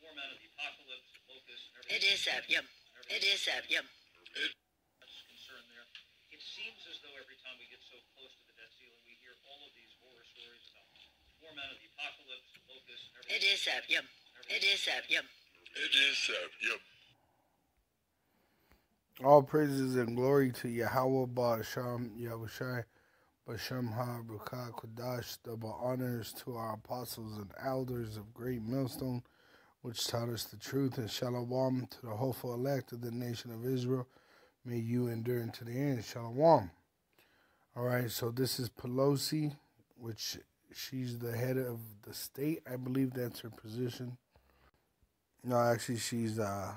format of the apocalypse, locusts, and everything. is that, yep. It is that, yep. That's concerned there. It seems as though every time we get so close to the debt ceiling, we hear all of these horror stories about format of the apocalypse, locusts, and everything. is that, yep. It is that, yep. It is that, yep. All praises and glory to Yahweh Ba'asham Yahawashi Bashem Ha Ruka Kodash. Double honors to our apostles and elders of Great Millstone, which taught us the truth, and Shalom to the hopeful elect of the nation of Israel. May you endure unto the end. Shalom. All right, so this is Pelosi, which she's the head of the state. I believe that's her position. No, actually, she's uh,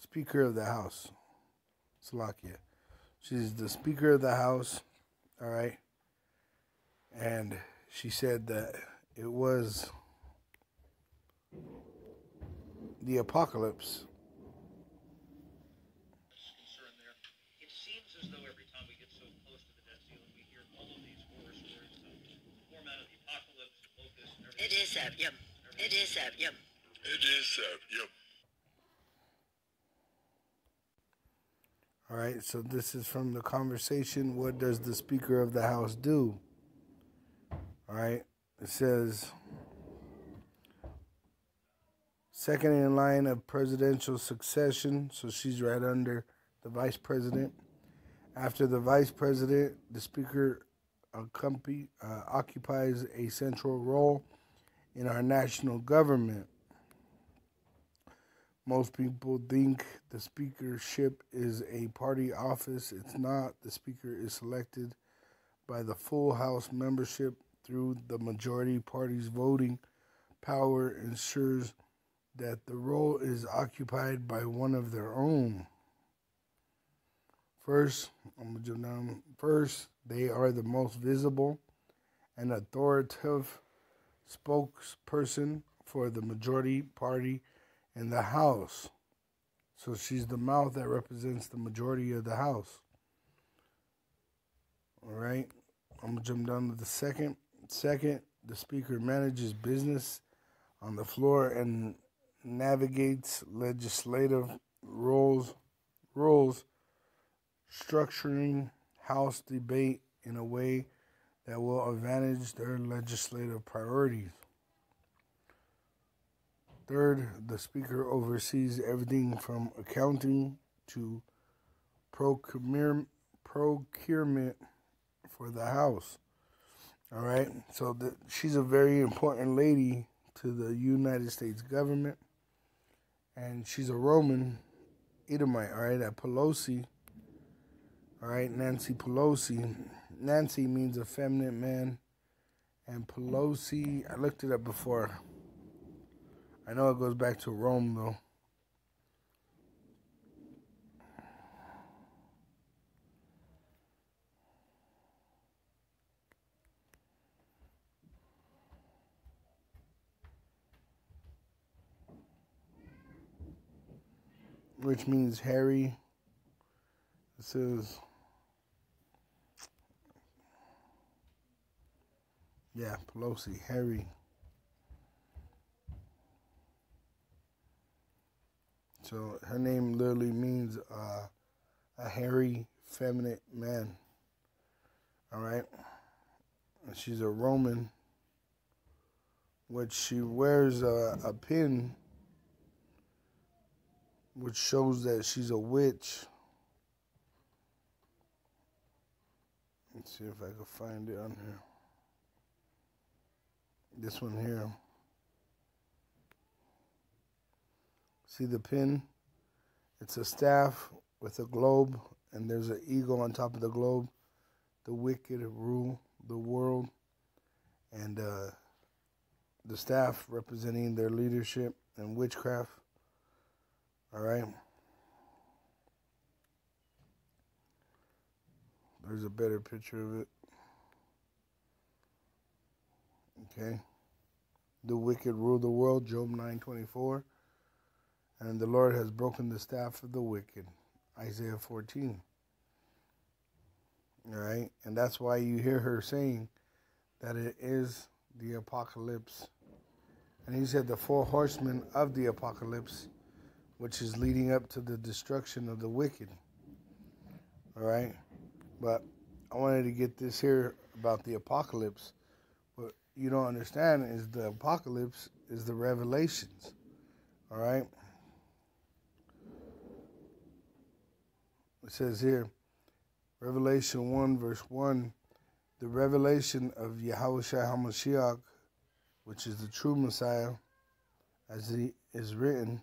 Speaker of the House. Slovakia. She's the Speaker of the House, all right? And she said that it was the apocalypse. It is concerned there. It seems as though every time we get so close to the debt ceiling, we hear all of these horror stories about format of the apocalypse, locusts, and It everything. is that, yep. It is that, yep. It is that, yep. All right, so this is from the conversation. What does the Speaker of the House do? All right, it says second in line of presidential succession, so she's right under the vice president. After the vice president, the Speaker uh, occupies a central role in our national government. Most people think the speakership is a party office. It's not. The speaker is selected by the full House membership through the majority party's voting power ensures that the role is occupied by one of their own. First, I'm gonna jump down. First, they are the most visible and authoritative spokesperson for the majority party in the House. So she's the mouth that represents the majority of the House. All right. I'm gonna jump down to the second. Second, the Speaker manages business on the floor and navigates legislative rules, rules, structuring House debate in a way that will advantage their legislative priorities. Third, the Speaker oversees everything from accounting to procurement, for the House. All right, so the, she's a very important lady to the United States government, and she's a Roman Edomite. All right, at Pelosi. All right, Nancy Pelosi. Nancy means effeminate man, and Pelosi. I looked it up before. I know it goes back to Rome though. Which means Harry. It says. Yeah, Pelosi, Harry. So her name literally means uh, a hairy, feminine man. All right. And she's a Roman, which she wears a, a pin, which shows that she's a witch. Let's see if I can find it on here. This one here. See the pin? It's a staff with a globe, and there's an eagle on top of the globe. The wicked rule the world, and uh, the staff representing their leadership and witchcraft. All right. There's a better picture of it. Okay. The wicked rule the world, Job 924 and the Lord has broken the staff of the wicked. Isaiah 14. All right, and that's why you hear her saying that it is the apocalypse And he said the four horsemen of the apocalypse, which is leading up to the destruction of the wicked. All right. But I wanted to get this here about the apocalypse. What you don't understand is the apocalypse is the revelations. All right. It says here, Revelation 1, verse 1, the revelation of Yahushua HaMashiach, which is the true Messiah, as he is written,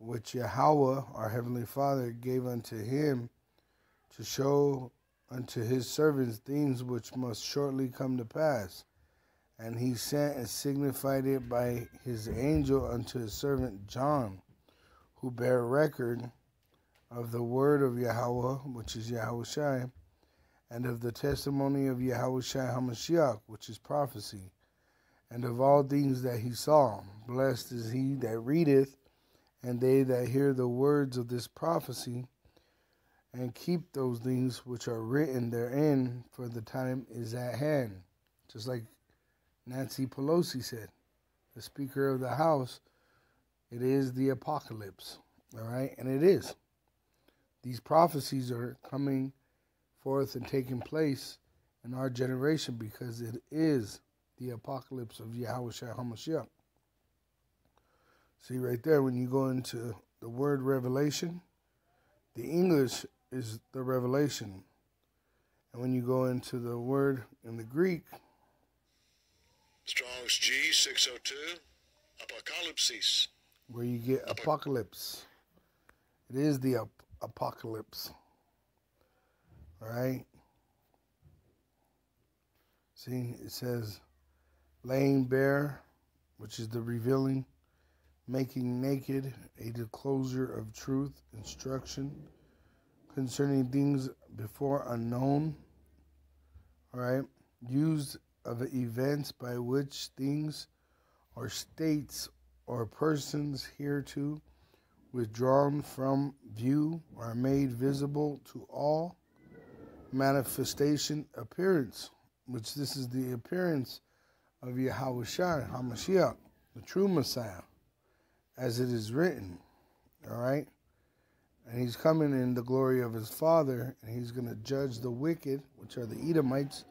which Yahweh, our Heavenly Father, gave unto him to show unto his servants things which must shortly come to pass. And he sent and signified it by his angel unto his servant John who bare record of the word of Yahweh, which is Yahawashi, and of the testimony of Yahawashi HaMashiach, which is prophecy, and of all things that he saw. Blessed is he that readeth, and they that hear the words of this prophecy, and keep those things which are written therein, for the time is at hand. Just like Nancy Pelosi said, the Speaker of the House it is the apocalypse. All right? And it is. These prophecies are coming forth and taking place in our generation because it is the apocalypse of Yahweh HaMashiach. See right there, when you go into the word revelation, the English is the revelation. And when you go into the word in the Greek, Strong's G 602, Apocalypsis where you get apocalypse. It is the ap- apocalypse. All right. See, it says laying bare, which is the revealing, making naked, a disclosure of truth, instruction concerning things before unknown. All right. Used of events by which things or states or persons hereto withdrawn from view are made visible to all manifestation appearance, which this is the appearance of Yahweh HaMashiach, the true Messiah, as it is written. All right? And he's coming in the glory of his Father, and he's going to judge the wicked, which are the Edomites,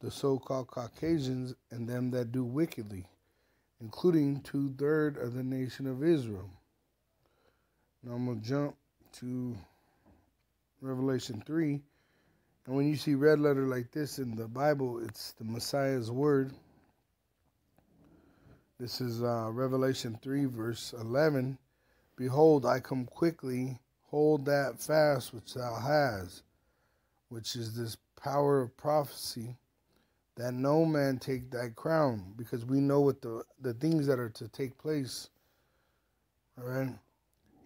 the so called Caucasians, and them that do wickedly including two thirds of the nation of Israel. Now I'm going to jump to Revelation 3. And when you see red letter like this in the Bible, it's the Messiah's word. This is uh, Revelation 3, verse 11. Behold, I come quickly, hold that fast which thou hast, which is this power of prophecy that no man take thy crown, because we know what the, the things that are to take place. All right.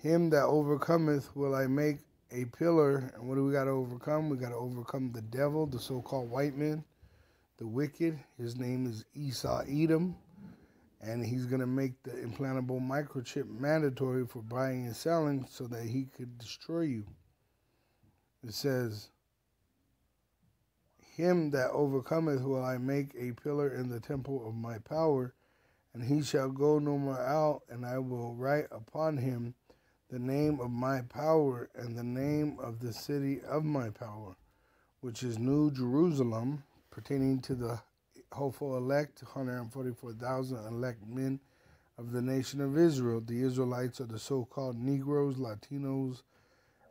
Him that overcometh will I make a pillar. And what do we got to overcome? We got to overcome the devil, the so called white man, the wicked. His name is Esau Edom. And he's going to make the implantable microchip mandatory for buying and selling so that he could destroy you. It says, him that overcometh will I make a pillar in the temple of my power, and he shall go no more out, and I will write upon him the name of my power and the name of the city of my power, which is New Jerusalem, pertaining to the hopeful elect, 144,000 elect men of the nation of Israel. The Israelites are the so called Negroes, Latinos,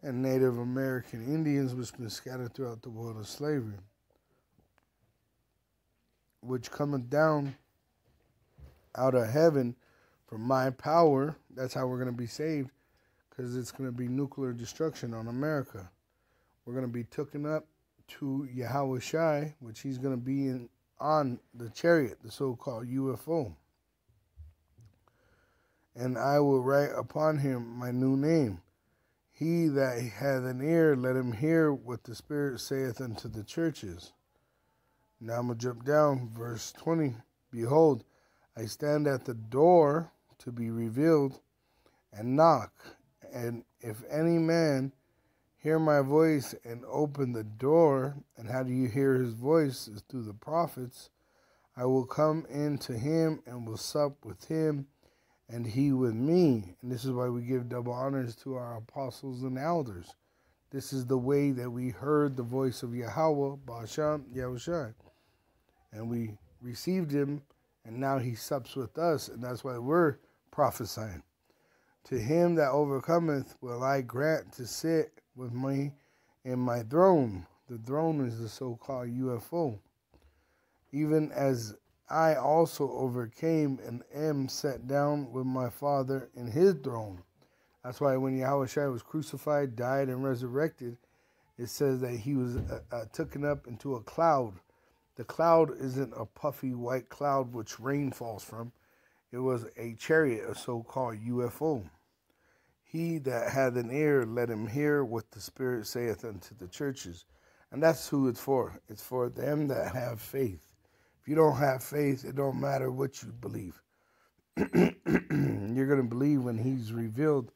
and Native American Indians, which have been scattered throughout the world of slavery which cometh down out of heaven from my power. That's how we're going to be saved because it's going to be nuclear destruction on America. We're going to be taken up to Yahawashi, which he's going to be in on the chariot, the so-called UFO. And I will write upon him my new name. He that hath an ear, let him hear what the Spirit saith unto the churches. Now I'm going to jump down, verse 20. Behold, I stand at the door to be revealed and knock. And if any man hear my voice and open the door, and how do you hear his voice? Is through the prophets. I will come in to him and will sup with him, and he with me. And this is why we give double honors to our apostles and elders. This is the way that we heard the voice of Yahweh, Basham, Yahushua. And we received him, and now he sups with us, and that's why we're prophesying. To him that overcometh will I grant to sit with me and my throne. The throne is the so called UFO. Even as I also overcame and am set down with my Father in his throne. That's why when Yahweh was crucified, died, and resurrected, it says that he was uh, uh, taken up into a cloud. The cloud isn't a puffy white cloud which rain falls from. It was a chariot, a so called UFO. He that hath an ear, let him hear what the Spirit saith unto the churches. And that's who it's for. It's for them that have faith. If you don't have faith, it don't matter what you believe. You're going to believe when he's revealed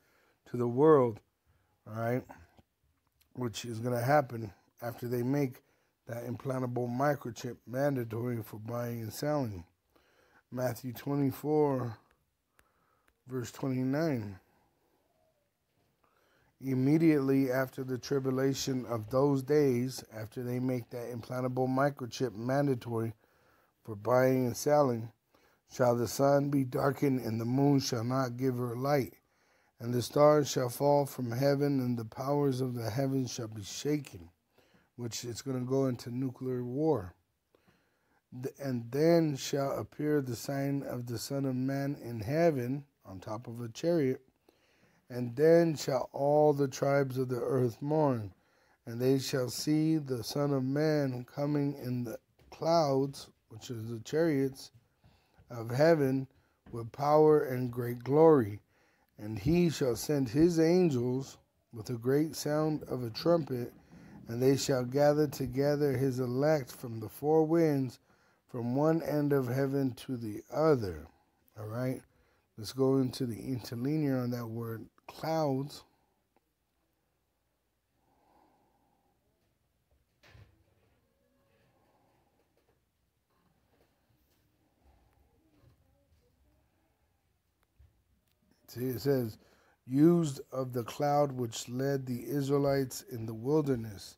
to the world, all right? Which is going to happen after they make that implantable microchip mandatory for buying and selling. Matthew 24, verse 29 immediately after the tribulation of those days, after they make that implantable microchip mandatory for buying and selling, shall the sun be darkened, and the moon shall not give her light, and the stars shall fall from heaven, and the powers of the heavens shall be shaken, which is going to go into nuclear war. And then shall appear the sign of the Son of Man in heaven on top of a chariot and then shall all the tribes of the earth mourn, and they shall see the Son of Man coming in the clouds, which is the chariots of heaven, with power and great glory. And he shall send his angels with a great sound of a trumpet, and they shall gather together his elect from the four winds, from one end of heaven to the other. All right? Let's go into the interlinear on that word clouds. See, it says, used of the cloud which led the Israelites in the wilderness